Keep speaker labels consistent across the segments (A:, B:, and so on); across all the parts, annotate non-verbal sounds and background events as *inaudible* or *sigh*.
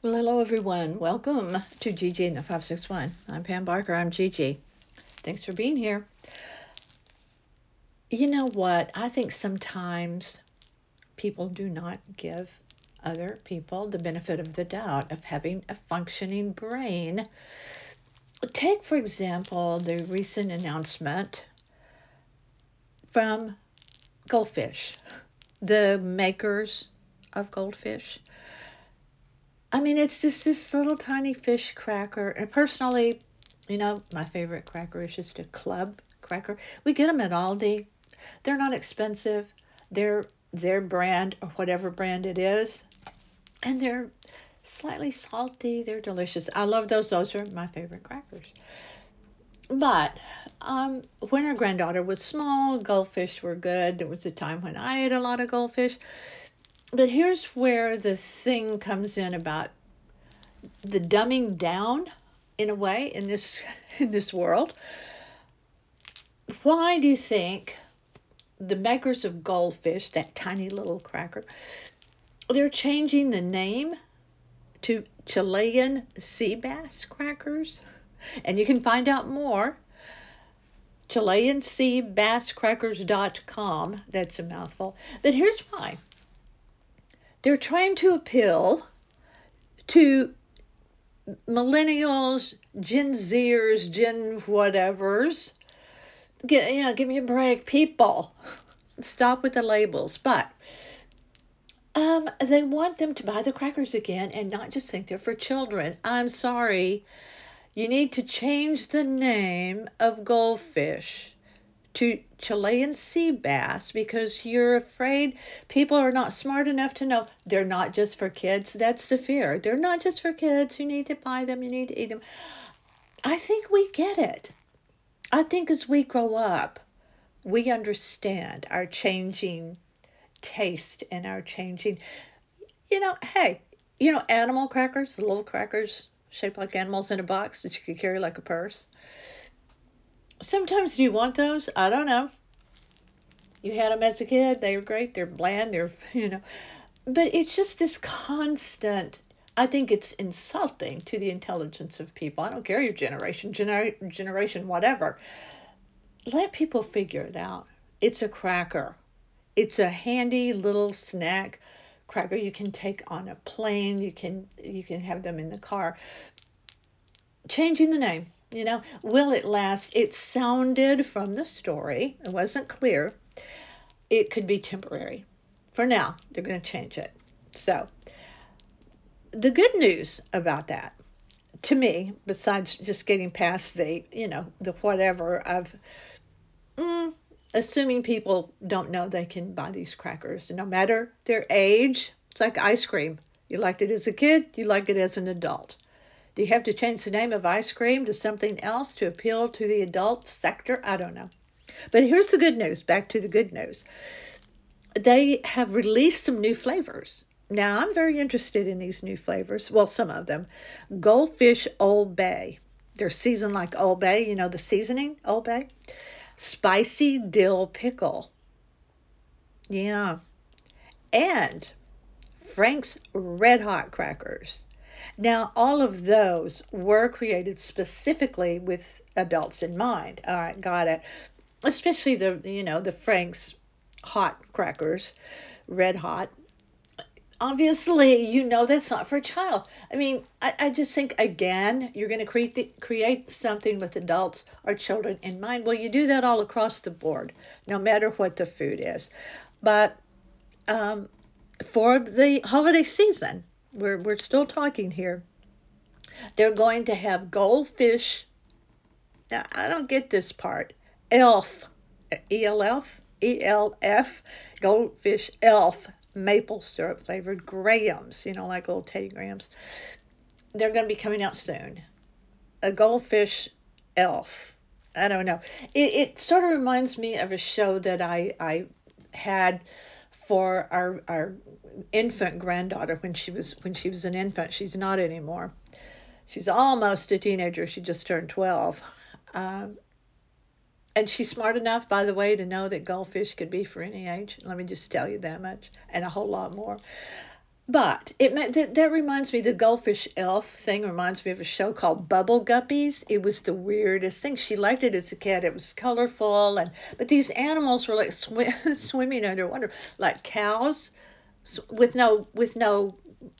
A: Well, hello everyone. Welcome to Gigi in the 561. I'm Pam Barker. I'm Gigi. Thanks for being here. You know what? I think sometimes people do not give other people the benefit of the doubt of having a functioning brain. Take, for example, the recent announcement from Goldfish, the makers of Goldfish I mean, it's just this little tiny fish cracker. And personally, you know, my favorite cracker is just a club cracker. We get them at Aldi. They're not expensive. They're their brand or whatever brand it is. And they're slightly salty. They're delicious. I love those. Those are my favorite crackers. But um, when our granddaughter was small, goldfish were good. There was a time when I ate a lot of goldfish but here's where the thing comes in about the dumbing down in a way in this *laughs* in this world. Why do you think the makers of goldfish that tiny little cracker they're changing the name to chilean sea bass crackers? And you can find out more. Chilean sea bass chileanseabasscrackers.com that's a mouthful. But here's why they're trying to appeal to millennials, Gen Zers, Gen whatevers. Get, you know, give me a break, people. Stop with the labels. But um, they want them to buy the crackers again and not just think they're for children. I'm sorry. You need to change the name of goldfish to Chilean sea bass because you're afraid people are not smart enough to know they're not just for kids. That's the fear. They're not just for kids. You need to buy them, you need to eat them. I think we get it. I think as we grow up, we understand our changing taste and our changing, you know, hey, you know, animal crackers, little crackers shaped like animals in a box that you could carry like a purse sometimes you want those? I don't know. You had them as a kid. They were great. They're bland. They're, *laughs* you know, but it's just this constant. I think it's insulting to the intelligence of people. I don't care your generation, gener- generation, whatever. Let people figure it out. It's a cracker. It's a handy little snack cracker you can take on a plane. You can you can have them in the car. Changing the name you know, will it last? It sounded from the story, it wasn't clear, it could be temporary. For now, they're going to change it. So, the good news about that, to me, besides just getting past the, you know, the whatever of mm, assuming people don't know they can buy these crackers, no matter their age, it's like ice cream. You liked it as a kid, you like it as an adult. Do you have to change the name of ice cream to something else to appeal to the adult sector? I don't know. But here's the good news back to the good news. They have released some new flavors. Now, I'm very interested in these new flavors. Well, some of them. Goldfish Old Bay. They're seasoned like Old Bay, you know, the seasoning, Old Bay. Spicy dill pickle. Yeah. And Frank's Red Hot Crackers. Now, all of those were created specifically with adults in mind. All right, got it. Especially the, you know, the Frank's hot crackers, red hot. Obviously, you know that's not for a child. I mean, I, I just think again, you're going to create the, create something with adults or children in mind. Well, you do that all across the board, no matter what the food is. But um, for the holiday season, we're, we're still talking here. They're going to have goldfish. Now, I don't get this part. Elf, E L F, E L F, goldfish elf, maple syrup flavored grahams, you know, like little Teddy Grahams. They're going to be coming out soon. A goldfish elf. I don't know. It, it sort of reminds me of a show that I, I had for our our infant granddaughter when she was when she was an infant. She's not anymore. She's almost a teenager. She just turned 12. Um, and she's smart enough, by the way, to know that goldfish could be for any age. Let me just tell you that much, and a whole lot more. But it that, that reminds me the goldfish elf thing reminds me of a show called Bubble Guppies. It was the weirdest thing. She liked it as a kid. It was colorful and but these animals were like swim, *laughs* swimming underwater like cows with no with no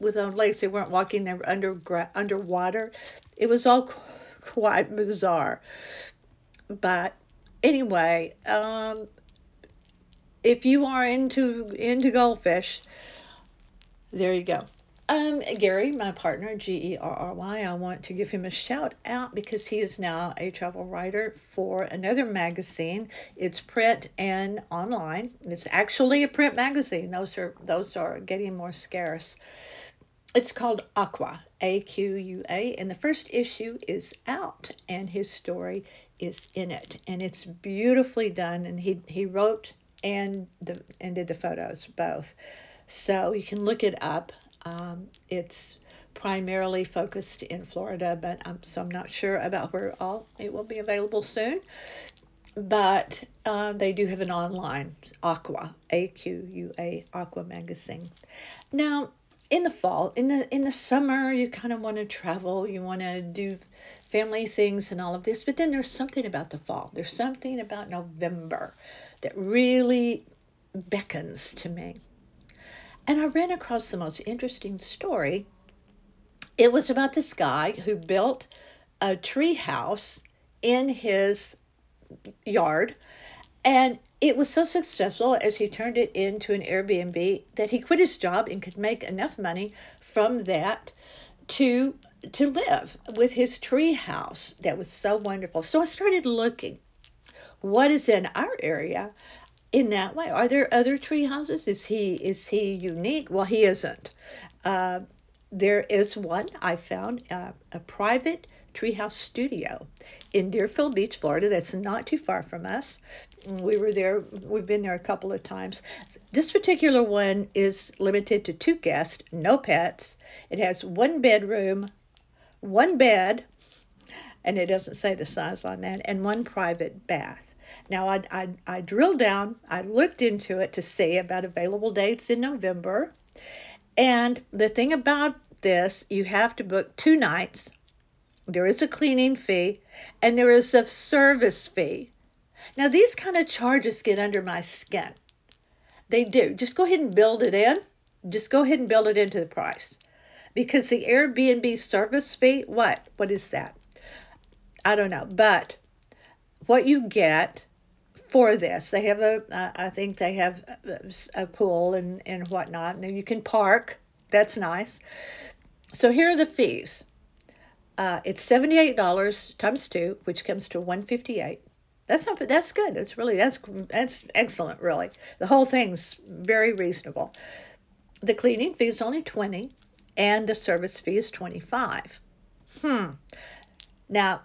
A: with no legs. They weren't walking there under underwater. It was all quite bizarre. But anyway, um, if you are into into goldfish there you go. Um, Gary, my partner, G E R R Y, I want to give him a shout out because he is now a travel writer for another magazine. It's print and online. It's actually a print magazine. Those are those are getting more scarce. It's called Aqua, A Q U A, and the first issue is out, and his story is in it, and it's beautifully done. And he he wrote and the and did the photos both. So you can look it up. Um, it's primarily focused in Florida, but I'm, so I'm not sure about where all it will be available soon. But uh, they do have an online Aqua, A Q U A Aqua magazine. Now, in the fall, in the in the summer, you kind of want to travel, you want to do family things and all of this. But then there's something about the fall. There's something about November that really beckons to me. And I ran across the most interesting story. It was about this guy who built a tree house in his yard and it was so successful as he turned it into an Airbnb that he quit his job and could make enough money from that to to live with his tree house. That was so wonderful. So I started looking what is in our area in that way. Are there other tree houses? Is he is he unique? Well, he isn't. Uh, there is one I found uh, a private treehouse studio in Deerfield Beach, Florida. That's not too far from us. We were there. We've been there a couple of times. This particular one is limited to two guests, no pets. It has one bedroom, one bed, and it doesn't say the size on that, and one private bath. Now, I, I, I drilled down, I looked into it to see about available dates in November. And the thing about this, you have to book two nights. There is a cleaning fee and there is a service fee. Now, these kind of charges get under my skin. They do. Just go ahead and build it in. Just go ahead and build it into the price. Because the Airbnb service fee, what? What is that? I don't know. But what you get for this. They have a, uh, I think they have a pool and, and whatnot, and you can park. That's nice. So here are the fees. Uh, it's $78 times two, which comes to 158 That's not that's good. That's really that's that's excellent, really. The whole thing's very reasonable. The cleaning fee is only 20 and the service fee is 25 Hmm. Now,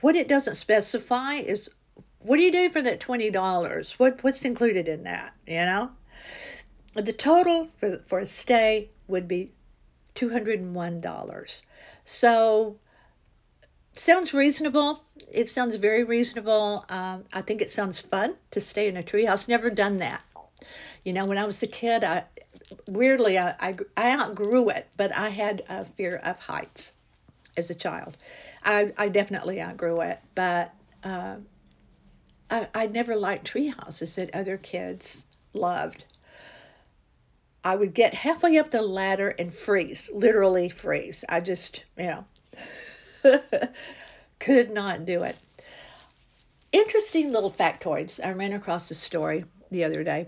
A: what it doesn't specify is what do you do for that twenty dollars? What what's included in that? You know, the total for for a stay would be two hundred and one dollars. So sounds reasonable. It sounds very reasonable. Um, I think it sounds fun to stay in a treehouse. Never done that. You know, when I was a kid, I weirdly I, I, I outgrew it, but I had a fear of heights as a child. I, I definitely outgrew it, but uh, I, I never liked tree houses that other kids loved. I would get halfway up the ladder and freeze, literally freeze. I just, you know, *laughs* could not do it. Interesting little factoids. I ran across a story the other day.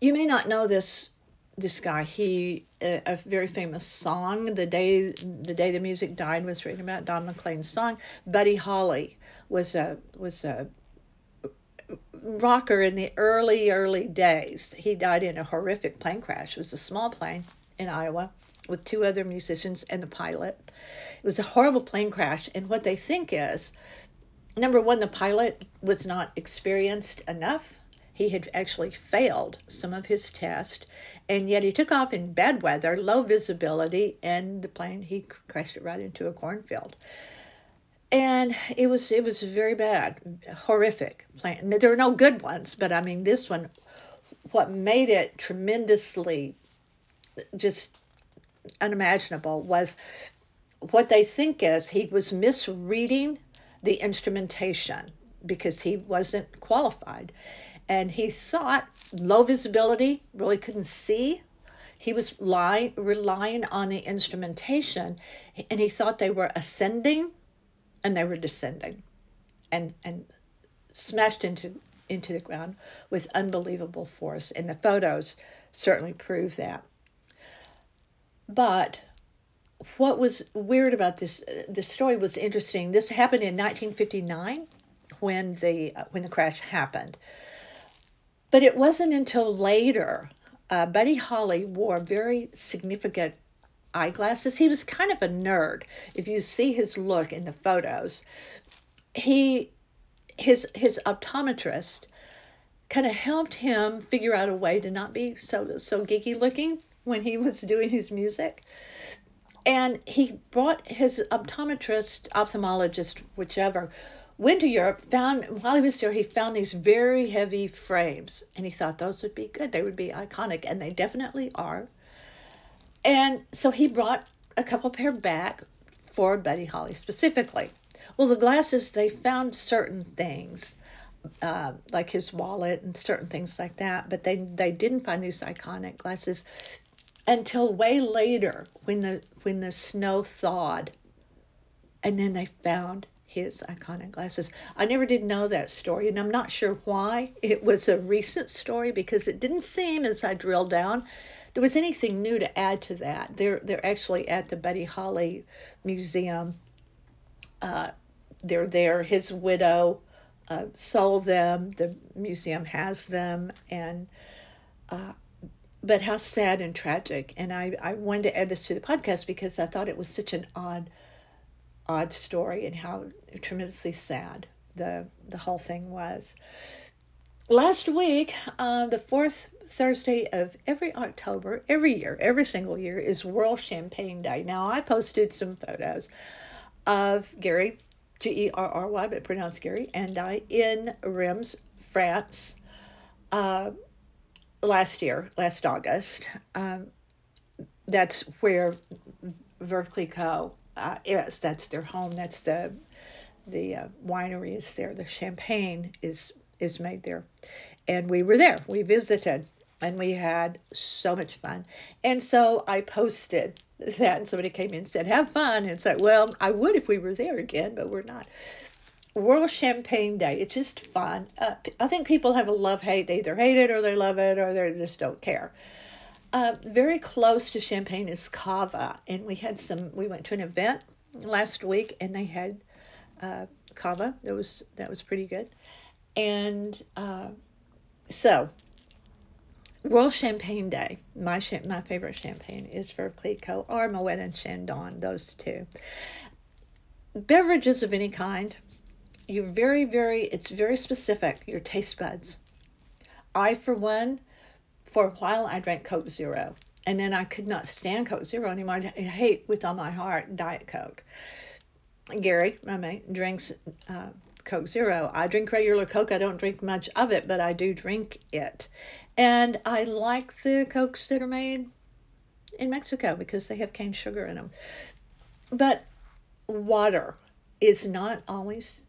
A: You may not know this this guy. He a, a very famous song. The day the day the music died was written about Don McLean's song. Buddy Holly was a was a rocker in the early early days. He died in a horrific plane crash. It was a small plane in Iowa with two other musicians and the pilot. It was a horrible plane crash, and what they think is number one, the pilot was not experienced enough. He had actually failed some of his tests, and yet he took off in bad weather, low visibility, and the plane he crashed it right into a cornfield. And it was it was very bad, horrific plane. There were no good ones, but I mean this one. What made it tremendously just unimaginable was what they think is he was misreading the instrumentation because he wasn't qualified. And he thought low visibility, really couldn't see. He was lying, relying on the instrumentation, and he thought they were ascending and they were descending and, and smashed into, into the ground with unbelievable force. And the photos certainly prove that. But what was weird about this the story was interesting. This happened in 1959 when the when the crash happened. But it wasn't until later uh, Buddy Holly wore very significant eyeglasses. He was kind of a nerd. If you see his look in the photos, he his his optometrist kind of helped him figure out a way to not be so so geeky looking when he was doing his music. And he brought his optometrist, ophthalmologist, whichever, went to Europe, found while he was there, he found these very heavy frames, and he thought those would be good. They would be iconic, and they definitely are. And so he brought a couple pair back for Buddy Holly specifically. Well, the glasses they found certain things, uh, like his wallet and certain things like that, but they they didn't find these iconic glasses until way later when the when the snow thawed, and then they found his iconic glasses. I never did know that story, and I'm not sure why. It was a recent story because it didn't seem, as I drilled down, there was anything new to add to that. They're they're actually at the Buddy Holly Museum. Uh, they're there. His widow uh, sold them. The museum has them, and uh, but how sad and tragic. And I I wanted to add this to the podcast because I thought it was such an odd odd story and how tremendously sad the the whole thing was. Last week, uh, the fourth Thursday of every October, every year, every single year, is World Champagne Day. Now, I posted some photos of Gary, G E R R Y, but pronounced Gary, and I in Reims, France, uh, last year, last August. Um, that's where Veuve Clicquot uh, is. That's their home. That's the the uh, winery is there. The champagne is is made there, and we were there. We visited, and we had so much fun. And so I posted that, and somebody came in and said, "Have fun." And said, "Well, I would if we were there again, but we're not." World Champagne Day. It's just fun. Uh, I think people have a love hate. They either hate it or they love it or they just don't care. Uh, very close to Champagne is Cava, and we had some. We went to an event last week, and they had uh, Cava. That was that was pretty good, and uh, so World Champagne Day. My my favorite champagne is Veuve Clicquot or Moet and Chandon. Those two. Beverages of any kind. You're very very. It's very specific. Your taste buds. I for one for a while I drank Coke Zero. And then I could not stand Coke Zero anymore. I hate with all my heart Diet Coke. Gary, my mate, drinks uh, Coke Zero. I drink regular Coke. I don't drink much of it, but I do drink it. And I like the Cokes that are made in Mexico because they have cane sugar in them. But water is not always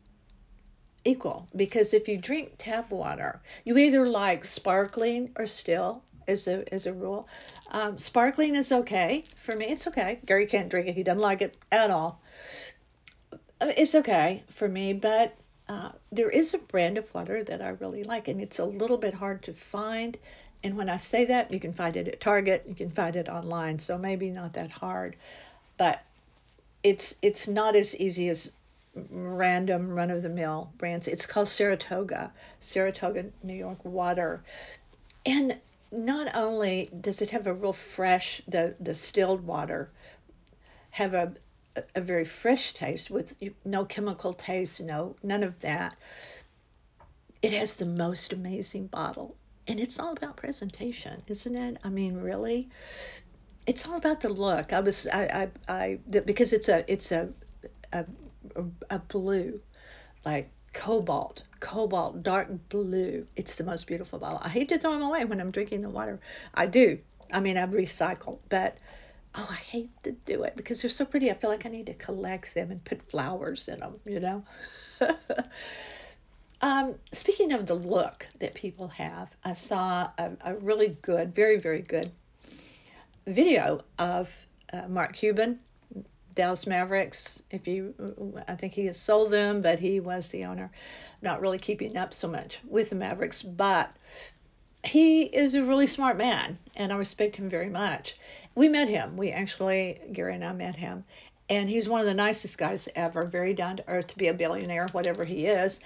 A: equal because if you drink tap water, you either like sparkling or still as a as a rule. Um, sparkling is okay for me. It's okay. Gary can't drink it. He doesn't like it at all. Uh, it's okay for me, but uh, there is a brand of water that I really like, and it's a little bit hard to find. And when I say that, you can find it at Target. You can find it online, so maybe not that hard, but it's it's not as easy as random run of the mill brands. It's called Saratoga, Saratoga, New York water. And not only does it have a real fresh, the, the distilled water have a, a very fresh taste with no chemical taste, no, none of that. It has the most amazing bottle. And it's all about presentation, isn't it? I mean, really, it's all about the look. I was, I, I, I because it's a, it's a, a a, blue, like cobalt, cobalt, dark blue. It's the most beautiful bottle. I hate to throw them away when I'm drinking the water. I do. I mean, I recycle, but oh, I hate to do it because they're so pretty. I feel like I need to collect them and put flowers in them, you know? *laughs* um, speaking of the look that people have, I saw a, a really good, very, very good video of uh, Mark Cuban, Dallas Mavericks. If you, I think he has sold them, but he was the owner. Not really keeping up so much with the Mavericks, but he is a really smart man, and I respect him very much. We met him. We actually, Gary and I met him, and he's one of the nicest guys ever. Very down to earth to be a billionaire, whatever he is.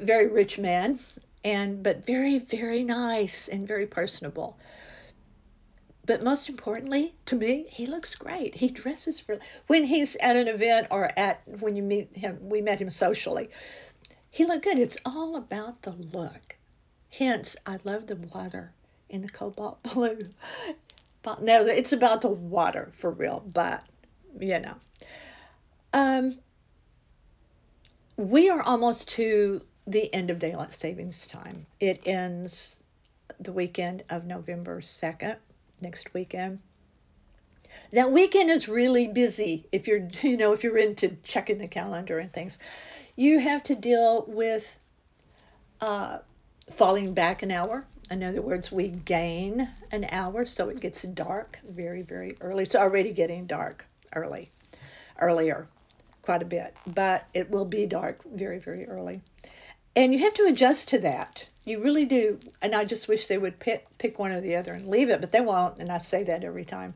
A: Very rich man, and but very, very nice and very personable. But most importantly, to me, he looks great. He dresses for when he's at an event or at when you meet him. We met him socially. He looked good. It's all about the look. Hence, I love the water in the cobalt *laughs* blue. But no, it's about the water for real, but you know. Um, we are almost to the end of daylight savings time. It ends the weekend of November 2nd, next weekend. That weekend is really busy if you're, *laughs* you know, if you're into checking the calendar and things. You have to deal with uh, falling back an hour. In other words, we gain an hour, so it gets dark very, very early. It's already getting dark early, earlier, quite a bit, but it will be dark very, very early. And you have to adjust to that. You really do. And I just wish they would pick, pick one or the other and leave it, but they won't. And I say that every time.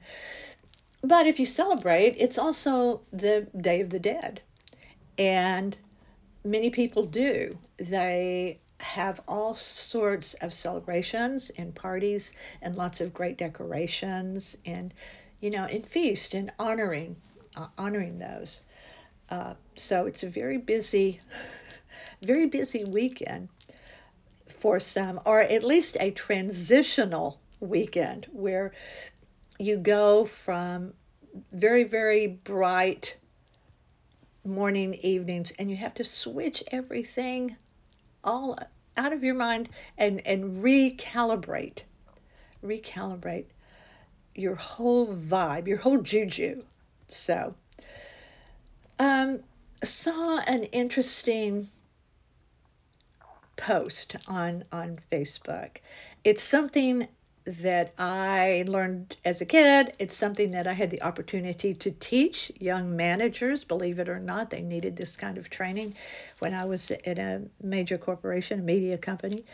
A: But if you celebrate, it's also the Day of the Dead. And many people do. They have all sorts of celebrations and parties and lots of great decorations and you know and feast and honoring uh, honoring those uh, so it's a very busy very busy weekend for some or at least a transitional weekend where you go from very very bright morning evenings and you have to switch everything all out of your mind and, and recalibrate, recalibrate your whole vibe, your whole juju. So, um, saw an interesting post on on Facebook. It's something that I learned as a kid. It's something that I had the opportunity to teach young managers. Believe it or not, they needed this kind of training when I was in a major corporation, a media company.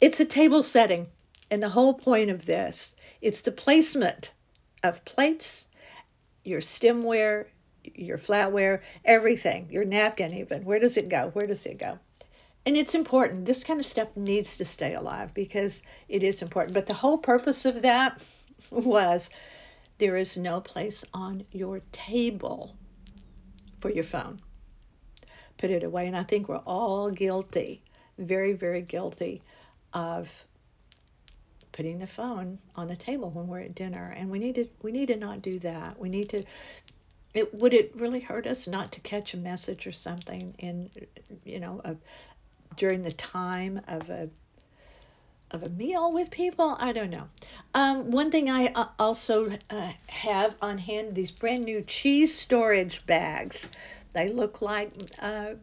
A: It's a table setting. And the whole point of this, it's the placement of plates, your stemware, your flatware, everything, your napkin even. Where does it go? Where does it go? And it's important. This kind of stuff needs to stay alive because it is important. But the whole purpose of that *laughs* was there is no place on your table for your phone. Put it away. And I think we're all guilty, very, very guilty of putting the phone on the table when we're at dinner. And we need to we need to not do that. We need to it would it really hurt us not to catch a message or something in you know a during the time of a of a meal with people. I don't know. Um, one thing I uh, also uh, have on hand these brand new cheese storage bags. They look like uh,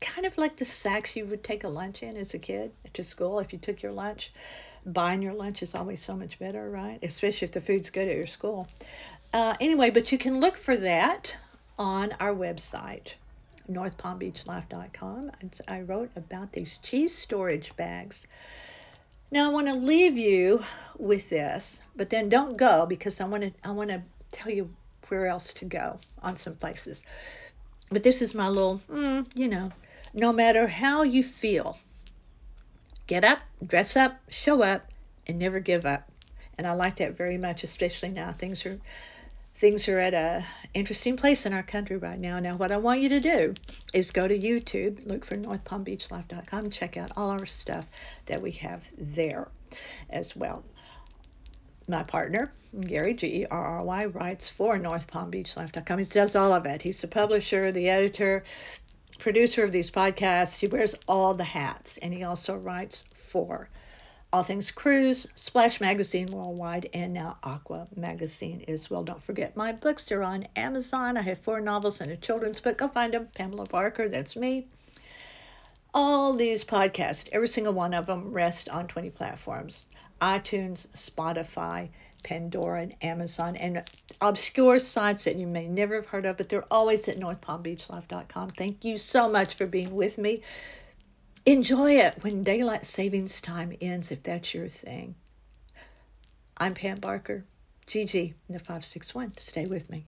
A: kind of like the sacks you would take a lunch in as a kid to school if you took your lunch. Buying your lunch is always so much better, right? Especially if the food's good at your school. Uh, anyway, but you can look for that on our website northpalmbeachlife.com. I wrote about these cheese storage bags. Now I want to leave you with this, but then don't go because I want to I want to tell you where else to go on some places. But this is my little, mm, you know, no matter how you feel, get up, dress up, show up, and never give up. And I like that very much, especially now things are things are at a interesting place in our country right now. Now, what I want you to do is go to YouTube, look for NorthPalmBeachLife.com, check out all our stuff that we have there as well. My partner, Gary, G R R Y, writes for NorthPalmBeachLife.com. He does all of it. He's the publisher, the editor, producer of these podcasts. He wears all the hats, and he also writes for All Things Cruise, Splash Magazine Worldwide, and now Aqua Magazine as well. Don't forget my books. They're on Amazon. I have four novels and a children's book. Go find them. Pamela Barker, that's me. All these podcasts, every single one of them, rest on 20 platforms iTunes, Spotify, Pandora, and Amazon, and obscure sites that you may never have heard of, but they're always at northpalmbeachlife.com. Thank you so much for being with me. Enjoy it when daylight savings time ends, if that's your thing. I'm Pam Barker, Gigi in the 561. Stay with me.